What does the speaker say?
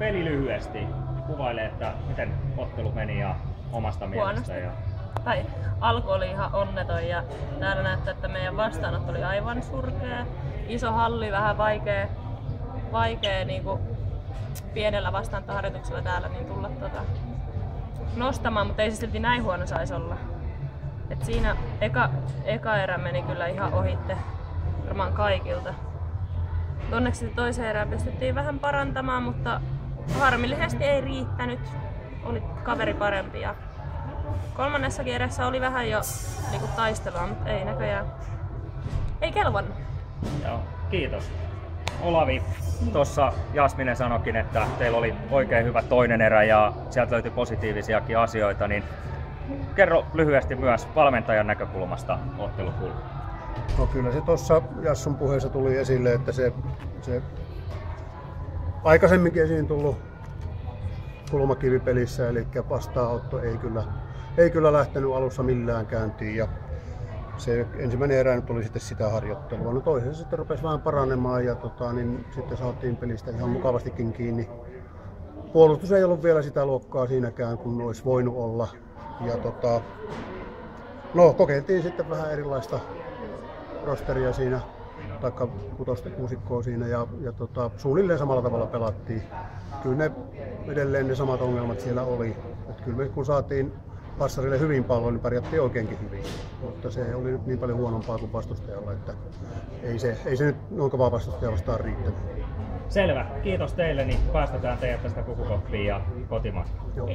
peli lyhyesti. Kuvaile, että miten ottelu meni ja omasta mielestä. Ja... Tai alku oli ihan onneton ja täällä näyttää, että meidän vastaanotto oli aivan surkea. Iso halli, vähän vaikea, vaikea niin kuin pienellä vastaanottoharjoituksella täällä niin tulla tota, nostamaan, mutta ei se silti näin huono saisi olla. Et siinä eka, eka erä meni kyllä ihan ohitte varmaan kaikilta. Onneksi toisen erään pystyttiin vähän parantamaan, mutta harmillisesti ei riittänyt. Oli kaveri parempi ja kolmannessakin erässä oli vähän jo niinku taistelua, mutta ei näköjään. Ei kelvannut. Joo, kiitos. Olavi, tuossa Jasminen sanokin, että teillä oli oikein hyvä toinen erä ja sieltä löytyi positiivisiakin asioita, niin kerro lyhyesti myös valmentajan näkökulmasta ottelukulma. No kyllä se tuossa Jassun puheessa tuli esille, että se, se aikaisemminkin esiin tullut kulmakivipelissä, eli vastaanotto ei kyllä, ei kyllä lähtenyt alussa millään käyntiin. Ja se ensimmäinen erä nyt oli sitten sitä harjoittelua. No toisessa sitten rupesi vähän paranemaan ja tota, niin sitten saatiin pelistä ihan mukavastikin kiinni. Puolustus ei ollut vielä sitä luokkaa siinäkään, kun olisi voinut olla. Ja tota, no, kokeiltiin sitten vähän erilaista rosteria siinä, taikka kutosta kuusikkoa siinä ja, ja tota, suunnilleen samalla tavalla pelattiin. Kyllä ne edelleen ne samat ongelmat siellä oli. Et kyllä me kun saatiin passarille hyvin paljon, niin pärjättiin oikeinkin hyvin. Mutta se oli nyt niin paljon huonompaa kuin vastustajalla, että ei se, ei se nyt noin kovaa vastustajaa vastaan riittänyt. Selvä. Kiitos teille, niin päästetään teidät tästä kukukoppiin ja kotimaan. Joo.